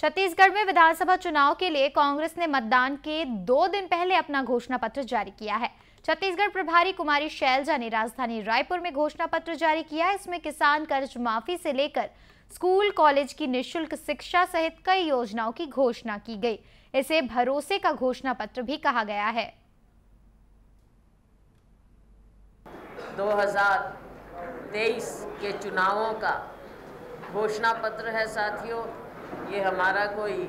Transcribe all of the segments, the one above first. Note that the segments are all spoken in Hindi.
छत्तीसगढ़ में विधानसभा चुनाव के लिए कांग्रेस ने मतदान के दो दिन पहले अपना घोषणा पत्र जारी किया है। छत्तीसगढ़ प्रभारी कुमारी शैलजा ने राजधानी रायपुर में घोषणा पत्र जारी किया इसमें किसान कर्ज माफ़ी से लेकर स्कूल, कॉलेज की निशुल्क शिक्षा सहित कई योजनाओं की घोषणा की गई। इसे भरोसे का घोषणा पत्र भी कहा गया है। 2023 के चुनावों का घोषणा पत्र है साथियों। ये हमारा कोई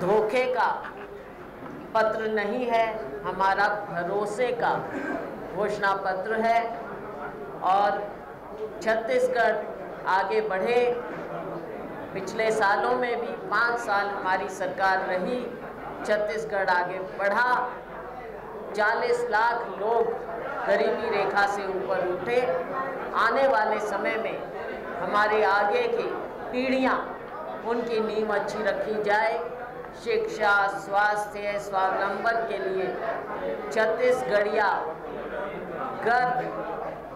धोखे का पत्र नहीं है, हमारा भरोसे का घोषणा पत्र है। और छत्तीसगढ़ आगे बढ़े। पिछले सालों में भी पाँच साल हमारी सरकार रही, छत्तीसगढ़ आगे बढ़ा। चालीस लाख लोग गरीबी रेखा से ऊपर उठे। आने वाले समय में हमारे आगे की पीढ़ियाँ, उनकी नींव अच्छी रखी जाए। शिक्षा, स्वास्थ्य, स्वावलंबन के लिए छत्तीसगढ़िया, गर्व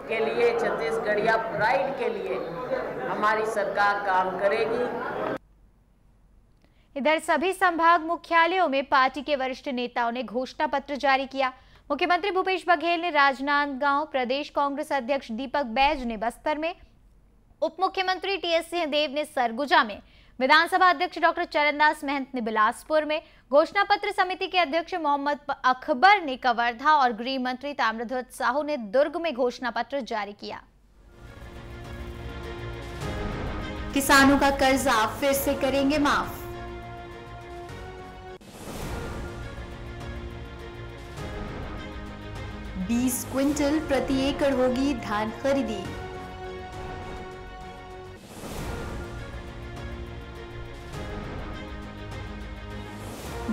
के लिए, छत्तीसगढ़िया प्राइड के लिए हमारी सरकार काम करेगी। इधर सभी संभाग मुख्यालयों में पार्टी के वरिष्ठ नेताओं ने घोषणा पत्र जारी किया। मुख्यमंत्री भूपेश बघेल ने राजनांदगांव प्रदेश कांग्रेस अध्यक्ष दीपक बैज ने बस्तर में उप मुख्यमंत्री टीएस सिंहदेव ने सरगुजा में विधानसभा अध्यक्ष डॉक्टर चरणदास महंत ने बिलासपुर में घोषणा पत्र समिति के अध्यक्ष मोहम्मद अकबर ने कवर्धा और गृह मंत्री ताम्रध्वज साहू ने दुर्ग में घोषणा पत्र जारी किया। किसानों का कर्जा फिर से करेंगे माफ़। बीस क्विंटल प्रति एकड़ होगी धान खरीदी।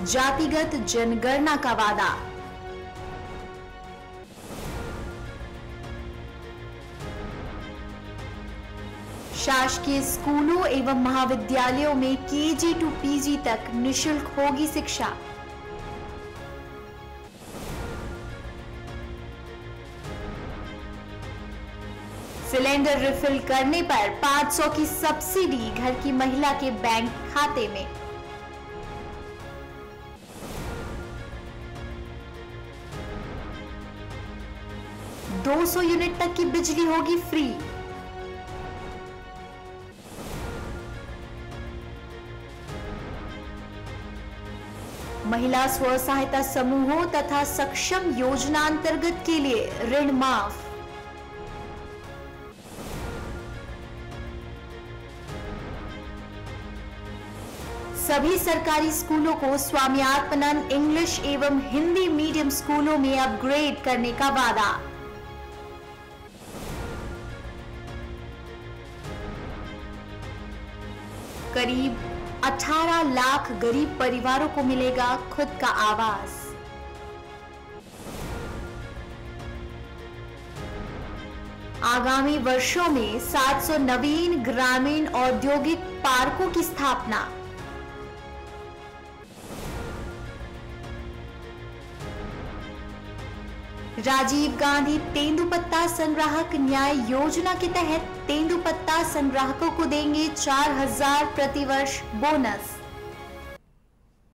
जातिगत जनगणना का वादा। शासकीय स्कूलों एवं महाविद्यालयों में केजी टू पीजी तक निशुल्क होगी शिक्षा। सिलेंडर रिफिल करने पर 500 की सब्सिडी घर की महिला के बैंक खाते में। 200 यूनिट तक की बिजली होगी फ्री। महिला स्व सहायता समूहों तथा सक्षम योजना अंतर्गत के लिए ऋण माफ़। सभी सरकारी स्कूलों को स्वामी आत्मनंद इंग्लिश एवं हिंदी मीडियम स्कूलों में अपग्रेड करने का वादा। करीब 18 लाख गरीब परिवारों को मिलेगा खुद का आवास। आगामी वर्षों में 700 नवीन ग्रामीण औद्योगिक पार्कों की स्थापना। राजीव गांधी तेंदुपत्ता संग्राहक न्याय योजना के तहत तेंदुपत्ता संग्राहकों को देंगे चार हज़ार प्रतिवर्ष बोनस।